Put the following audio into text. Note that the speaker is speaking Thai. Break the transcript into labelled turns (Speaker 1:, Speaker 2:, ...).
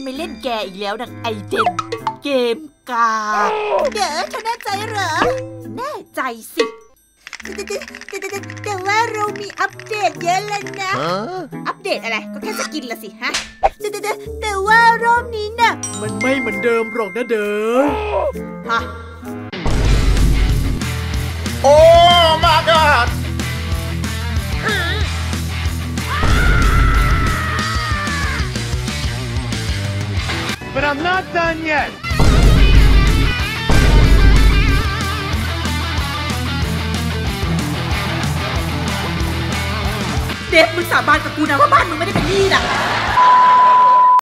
Speaker 1: จะไม่เล่นแกอีกแล้วนะไอเดนเกมกา
Speaker 2: เดี๋ยวเธอแน่ใจเหรอ
Speaker 1: แน่ใจสิ
Speaker 2: แต่แต่แต่แต่แต่แต่ว่าเรามีอัปเดตเยอะเลยนะ อัปเดตอะไร ก็แค่สกินละสิฮะแต่แต่แต่แต่ว่ารอบนี้น่ะ
Speaker 3: มันไม่เหมือนเดิมหรอกนะเด้อ
Speaker 1: ฮะ
Speaker 4: But I'm not done yet.
Speaker 1: เดฟมึงสาบานกับกูนะว่าบ้านมึงไม่ได้เป็นหนี้นะ